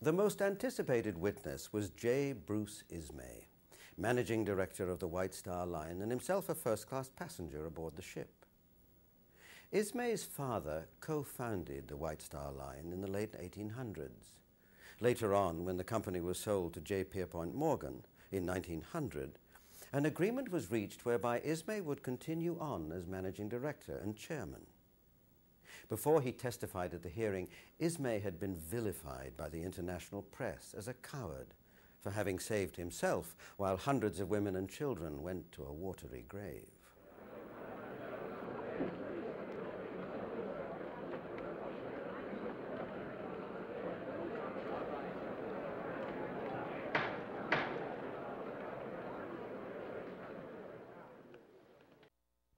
The most anticipated witness was J. Bruce Ismay, managing director of the White Star Line and himself a first class passenger aboard the ship. Ismay's father co founded the White Star Line in the late 1800s. Later on, when the company was sold to J. Pierpont Morgan in 1900, an agreement was reached whereby Ismay would continue on as managing director and chairman. Before he testified at the hearing, Ismay had been vilified by the international press as a coward for having saved himself while hundreds of women and children went to a watery grave.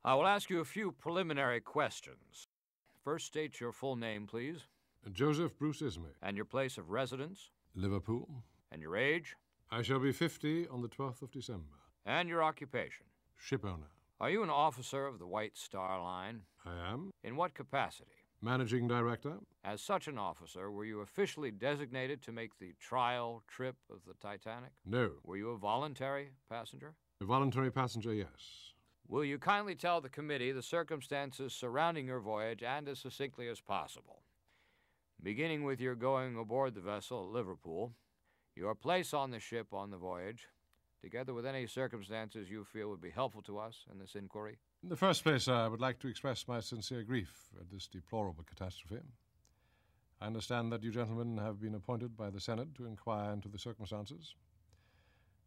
I will ask you a few preliminary questions. First, state your full name, please. Joseph Bruce Ismay. And your place of residence? Liverpool. And your age? I shall be 50 on the 12th of December. And your occupation? Shipowner. Are you an officer of the White Star Line? I am. In what capacity? Managing Director. As such an officer, were you officially designated to make the trial trip of the Titanic? No. Were you a voluntary passenger? A voluntary passenger, yes. Will you kindly tell the committee the circumstances surrounding your voyage and as succinctly as possible? Beginning with your going aboard the vessel at Liverpool, your place on the ship on the voyage, together with any circumstances you feel would be helpful to us in this inquiry. In the first place, I would like to express my sincere grief at this deplorable catastrophe. I understand that you gentlemen have been appointed by the Senate to inquire into the circumstances.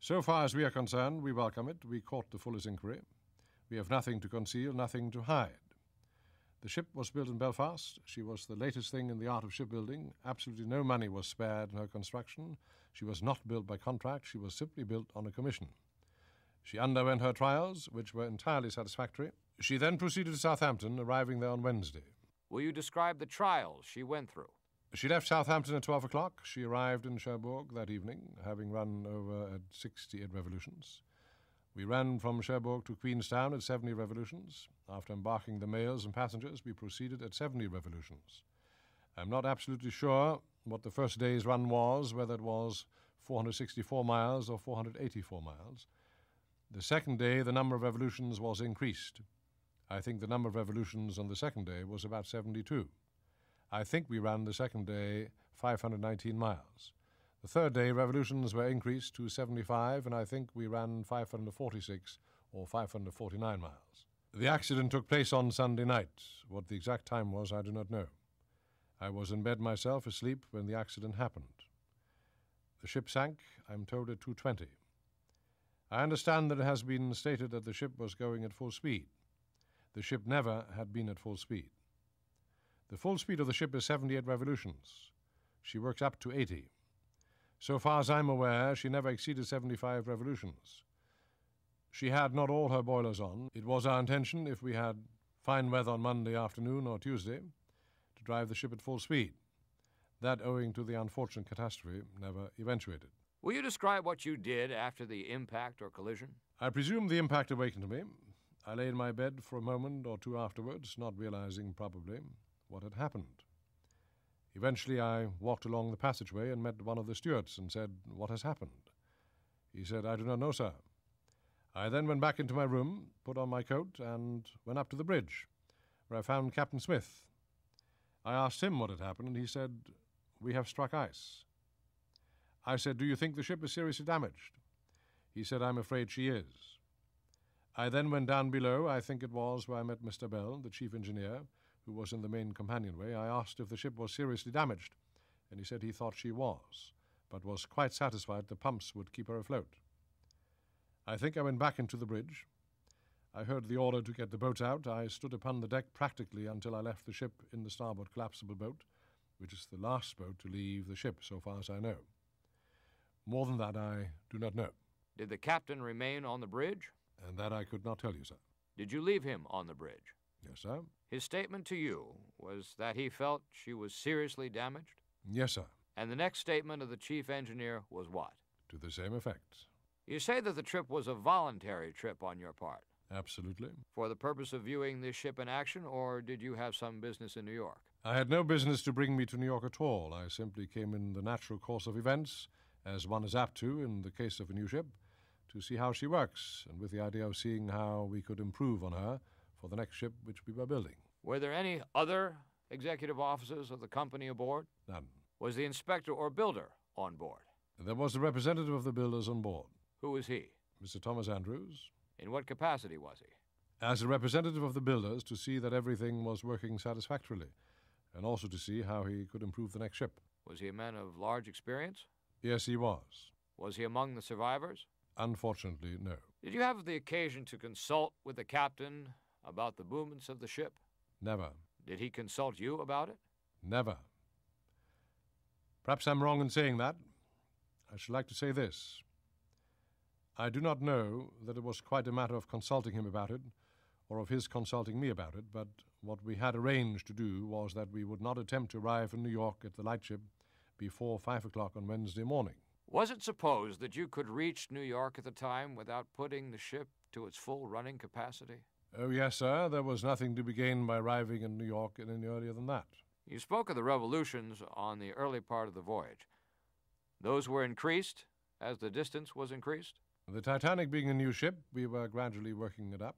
So far as we are concerned, we welcome it. We court the fullest inquiry. We have nothing to conceal, nothing to hide. The ship was built in Belfast. She was the latest thing in the art of shipbuilding. Absolutely no money was spared in her construction. She was not built by contract, she was simply built on a commission. She underwent her trials, which were entirely satisfactory. She then proceeded to Southampton, arriving there on Wednesday. Will you describe the trials she went through? She left Southampton at 12 o'clock. She arrived in Cherbourg that evening, having run over at 68 revolutions. We ran from Cherbourg to Queenstown at 70 revolutions. After embarking the mails and passengers, we proceeded at 70 revolutions. I'm not absolutely sure what the first day's run was, whether it was 464 miles or 484 miles. The second day, the number of revolutions was increased. I think the number of revolutions on the second day was about 72. I think we ran the second day 519 miles. The third day, revolutions were increased to 75, and I think we ran 546 or 549 miles. The accident took place on Sunday night. What the exact time was, I do not know. I was in bed myself, asleep, when the accident happened. The ship sank, I'm told, at 220. I understand that it has been stated that the ship was going at full speed. The ship never had been at full speed. The full speed of the ship is 78 revolutions. She works up to 80. So far as I'm aware, she never exceeded 75 revolutions. She had not all her boilers on. It was our intention, if we had fine weather on Monday afternoon or Tuesday, to drive the ship at full speed. That, owing to the unfortunate catastrophe, never eventuated. Will you describe what you did after the impact or collision? I presume the impact awakened me. I lay in my bed for a moment or two afterwards, not realizing, probably, what had happened. Eventually, I walked along the passageway and met one of the stewards and said, What has happened? He said, I do not know, sir. I then went back into my room, put on my coat, and went up to the bridge, where I found Captain Smith. I asked him what had happened, and he said, We have struck ice. I said, Do you think the ship is seriously damaged? He said, I'm afraid she is. I then went down below, I think it was where I met Mr. Bell, the chief engineer, who was in the main companionway, I asked if the ship was seriously damaged, and he said he thought she was, but was quite satisfied the pumps would keep her afloat. I think I went back into the bridge. I heard the order to get the boats out. I stood upon the deck practically until I left the ship in the starboard collapsible boat, which is the last boat to leave the ship, so far as I know. More than that, I do not know. Did the captain remain on the bridge? And that I could not tell you, sir. Did you leave him on the bridge? Yes, sir. His statement to you was that he felt she was seriously damaged? Yes, sir. And the next statement of the chief engineer was what? To the same effect. You say that the trip was a voluntary trip on your part. Absolutely. For the purpose of viewing this ship in action, or did you have some business in New York? I had no business to bring me to New York at all. I simply came in the natural course of events, as one is apt to in the case of a new ship, to see how she works, and with the idea of seeing how we could improve on her for the next ship which we were building. Were there any other executive officers of the company aboard? None. Was the inspector or builder on board? There was a representative of the builders on board, Who was he? Mr. Thomas Andrews, In what capacity was he? as a representative of the builders to see that everything was working satisfactorily, and also to see how he could improve the next ship. Was he a man of large experience? Yes, he was. Was he among the survivors? Unfortunately, no. Did you have the occasion to consult with the captain about the movements of the ship? Never. Did he consult you about it? Never. Perhaps I'm wrong in saying that. I should like to say this. I do not know that it was quite a matter of consulting him about it, or of his consulting me about it, but what we had arranged to do was that we would not attempt to arrive in New York at the lightship before five o'clock on Wednesday morning. Was it supposed that you could reach New York at the time without putting the ship to its full running capacity? Oh, yes, sir, there was nothing to be gained by arriving in New York any earlier than that. You spoke of the revolutions on the early part of the voyage. Those were increased as the distance was increased? The Titanic being a new ship, we were gradually working it up.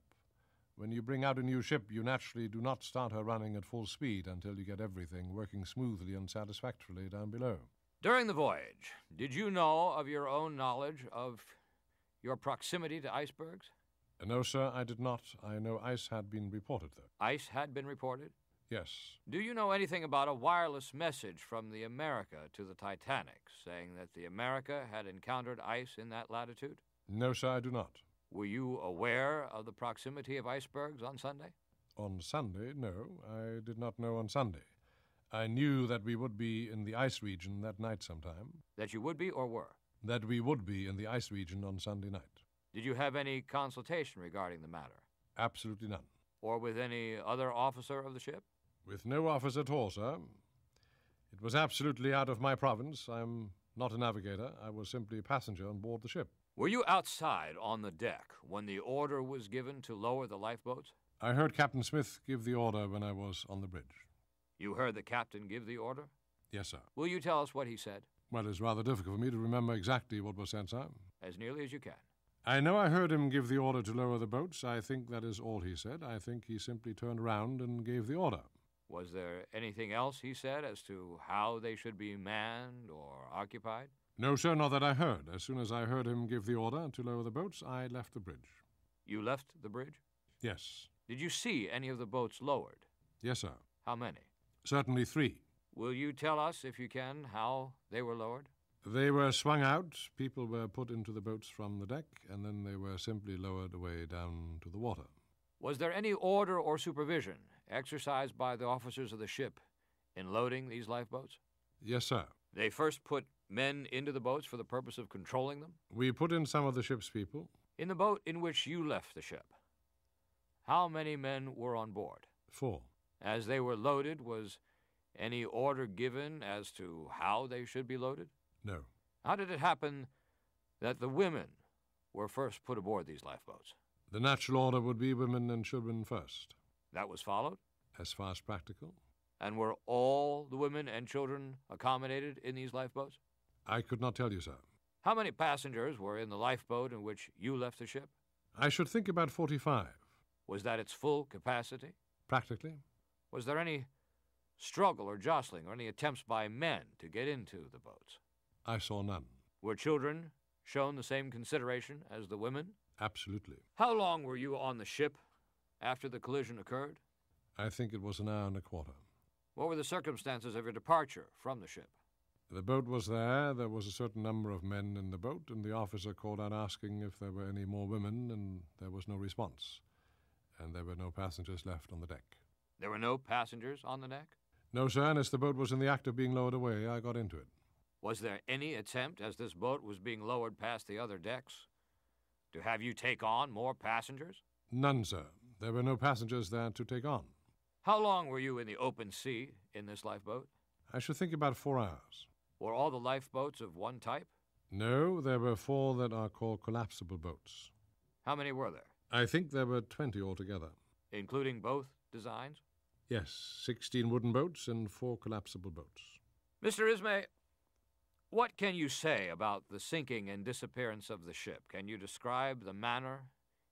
When you bring out a new ship, you naturally do not start her running at full speed until you get everything working smoothly and satisfactorily down below. During the voyage, did you know of your own knowledge of your proximity to icebergs? No, sir, I did not. I know ice had been reported, though. Ice had been reported? Yes. Do you know anything about a wireless message from the America to the Titanic saying that the America had encountered ice in that latitude? No, sir, I do not. Were you aware of the proximity of icebergs on Sunday? On Sunday, no, I did not know on Sunday. I knew that we would be in the ice region that night sometime, That you would be or were? that we would be in the ice region on Sunday night. Did you have any consultation regarding the matter? Absolutely none. Or with any other officer of the ship? With no officer at all, sir. It was absolutely out of my province. I'm not a navigator. I was simply a passenger on board the ship. Were you outside on the deck when the order was given to lower the lifeboats? I heard Captain Smith give the order when I was on the bridge. You heard the captain give the order? Yes, sir. Will you tell us what he said, Well, it's rather difficult for me to remember exactly what was said, sir. as nearly as you can? I know I heard him give the order to lower the boats. I think that is all he said. I think he simply turned round and gave the order. Was there anything else he said as to how they should be manned or occupied? No, sir, not that I heard. As soon as I heard him give the order to lower the boats, I left the bridge. You left the bridge? Yes. Did you see any of the boats lowered? Yes, sir. How many? Certainly three. Will you tell us, if you can, how they were lowered? They were swung out, people were put into the boats from the deck, and then they were simply lowered away down to the water. Was there any order or supervision exercised by the officers of the ship in loading these lifeboats? Yes, sir. They first put men into the boats for the purpose of controlling them? We put in some of the ship's people. In the boat in which you left the ship, how many men were on board? Four. As they were loaded, was any order given as to how they should be loaded? No. How did it happen that the women were first put aboard these lifeboats? The natural order would be women and children first, That was followed? as far as practical. And were all the women and children accommodated in these lifeboats? I could not tell you, sir. How many passengers were in the lifeboat in which you left the ship? I should think about 45, Was that its full capacity? practically. Was there any struggle or jostling or any attempts by men to get into the boats? I saw none. Were children shown the same consideration as the women? Absolutely. How long were you on the ship after the collision occurred? I think it was an hour and a quarter. What were the circumstances of your departure from the ship? The boat was there, there was a certain number of men in the boat, and the officer called out asking if there were any more women, and there was no response. And there were no passengers left on the deck. There were no passengers on the deck? No, sir, and as the boat was in the act of being lowered away, I got into it. Was there any attempt, as this boat was being lowered past the other decks, to have you take on more passengers? None, sir. There were no passengers there to take on. How long were you in the open sea in this lifeboat? I should think about four hours. Were all the lifeboats of one type? No, there were four that are called collapsible boats. How many were there, I think there were 20 altogether. including both designs? Yes, 16 wooden boats and four collapsible boats. Mr. Ismay, what can you say about the sinking and disappearance of the ship? Can you describe the manner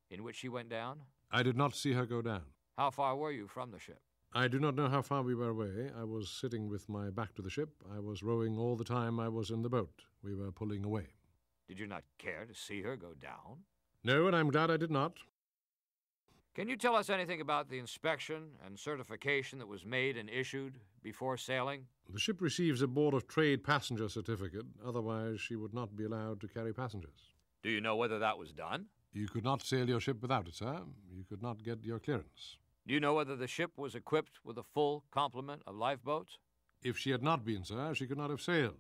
in which she went down? I did not see her go down. How far were you from the ship? I do not know how far we were away. I was sitting with my back to the ship. I was rowing all the time I was in the boat. We were pulling away. Did you not care to see her go down? No, and I'm glad I did not. Can you tell us anything about the inspection and certification that was made and issued before sailing? The ship receives a Board of Trade passenger certificate, otherwise, she would not be allowed to carry passengers. Do you know whether that was done? You could not sail your ship without it, sir. You could not get your clearance. Do you know whether the ship was equipped with a full complement of lifeboats? If she had not been, sir, she could not have sailed.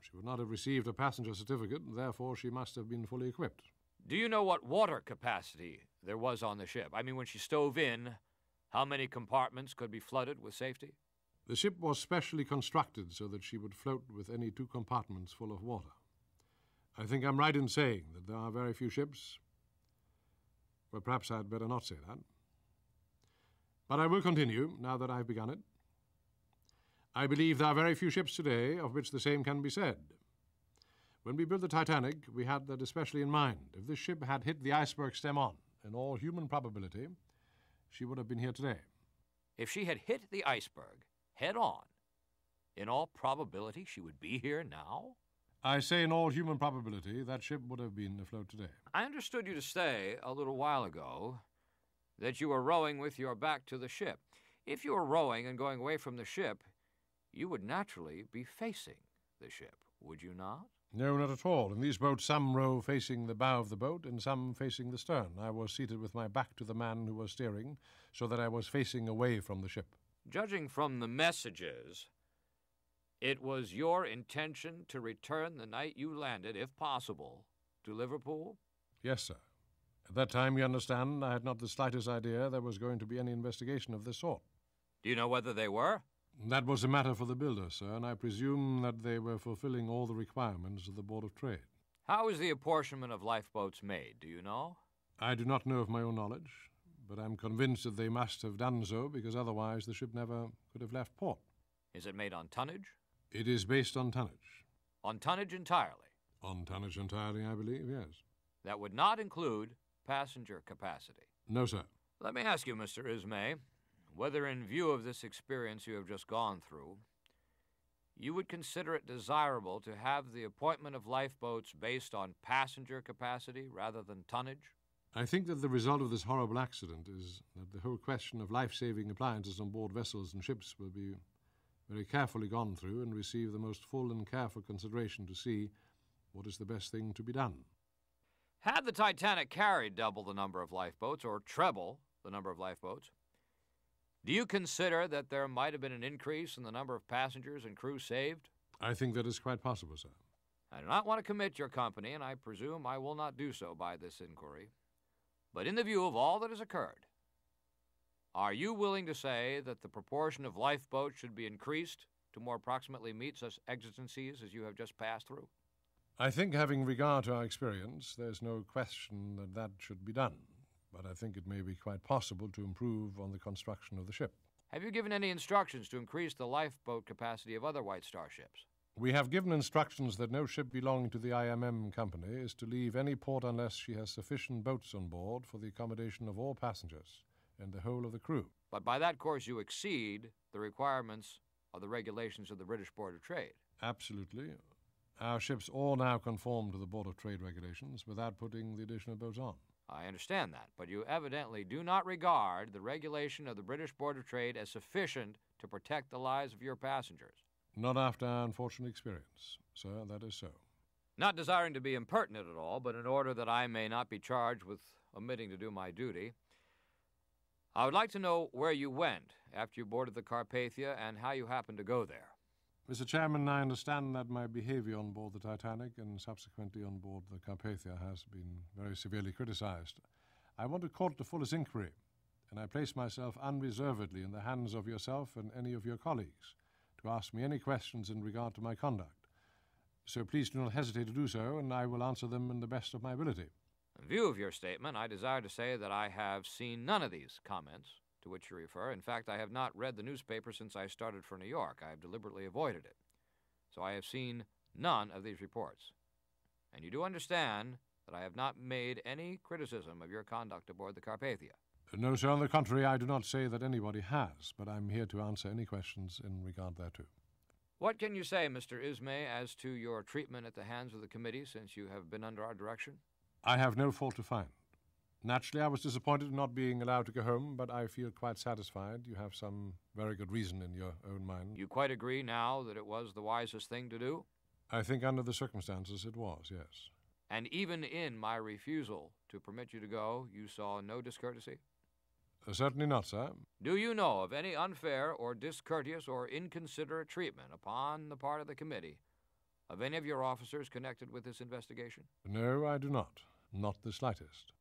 She would not have received a passenger certificate, and therefore she must have been fully equipped. Do you know what water capacity there was on the ship? I mean, when she stove in, how many compartments could be flooded with safety? The ship was specially constructed so that she would float with any two compartments full of water. I think I'm right in saying that there are very few ships. Well, perhaps I'd better not say that. But I will continue now that I've begun it. I believe there are very few ships today of which the same can be said. When we built the Titanic, we had that especially in mind. If this ship had hit the iceberg stem on, in all human probability, she would have been here today. If she had hit the iceberg head on, in all probability she would be here now? I say, in all human probability, that ship would have been afloat today. I understood you to say a little while ago that you were rowing with your back to the ship. If you were rowing and going away from the ship, you would naturally be facing the ship, would you not? No, not at all. In these boats, some row facing the bow of the boat and some facing the stern. I was seated with my back to the man who was steering, so that I was facing away from the ship. Judging from the messages, it was your intention to return the night you landed, if possible, to Liverpool? Yes, sir. At that time, you understand, I had not the slightest idea there was going to be any investigation of this sort. Do you know whether they were? That was a matter for the builder, sir, and I presume that they were fulfilling all the requirements of the Board of Trade. How is the apportionment of lifeboats made? Do you know? I do not know of my own knowledge, but I'm convinced that they must have done so because otherwise the ship never could have left port. Is it made on tonnage? It is based on tonnage. On tonnage entirely? On tonnage entirely, I believe, yes. That would not include passenger capacity. No, sir. Let me ask you, Mr. Ismay, whether in view of this experience you have just gone through, you would consider it desirable to have the appointment of lifeboats based on passenger capacity rather than tonnage? I think that the result of this horrible accident is that the whole question of life saving appliances on board vessels and ships will be very carefully gone through and receive the most full and careful consideration to see what is the best thing to be done. Had the Titanic carried double the number of lifeboats or treble the number of lifeboats, do you consider that there might have been an increase in the number of passengers and crew saved? I think that is quite possible, sir. I do not want to commit your company, and I presume I will not do so by this inquiry. But in the view of all that has occurred, are you willing to say that the proportion of lifeboats should be increased to more approximately meet such exigencies as you have just passed through? I think, having regard to our experience, there's no question that that should be done. But I think it may be quite possible to improve on the construction of the ship. Have you given any instructions to increase the lifeboat capacity of other White Star ships? We have given instructions that no ship belonging to the IMM company is to leave any port unless she has sufficient boats on board for the accommodation of all passengers and the whole of the crew. But by that course, you exceed the requirements of the regulations of the British Board of Trade. Absolutely. Our ships all now conform to the Board of Trade regulations without putting the additional boats on. I understand that, but you evidently do not regard the regulation of the British Board of Trade as sufficient to protect the lives of your passengers. Not after our unfortunate experience, sir, that is so. Not desiring to be impertinent at all, but in order that I may not be charged with omitting to do my duty, I would like to know where you went after you boarded the Carpathia and how you happened to go there. Mr. Chairman, I understand that my behavior on board the Titanic and subsequently on board the Carpathia has been very severely criticized. I want to court the fullest inquiry, and I place myself unreservedly in the hands of yourself and any of your colleagues to ask me any questions in regard to my conduct. So please do not hesitate to do so, and I will answer them in the best of my ability. In view of your statement, I desire to say that I have seen none of these comments to which you refer. In fact, I have not read the newspaper since I started for New York. I have deliberately avoided it. So I have seen none of these reports. And you do understand that I have not made any criticism of your conduct aboard the Carpathia. No, sir. On the contrary, I do not say that anybody has, but I'm here to answer any questions in regard thereto. What can you say, Mr. Ismay, as to your treatment at the hands of the committee since you have been under our direction? I have no fault to find. Naturally, I was disappointed in not being allowed to go home, but I feel quite satisfied. You have some very good reason in your own mind. You quite agree now that it was the wisest thing to do? I think under the circumstances it was, yes. And even in my refusal to permit you to go, you saw no discourtesy? Uh, certainly not, sir. Do you know of any unfair or discourteous or inconsiderate treatment upon the part of the committee of any of your officers connected with this investigation? No, I do not. Not the slightest.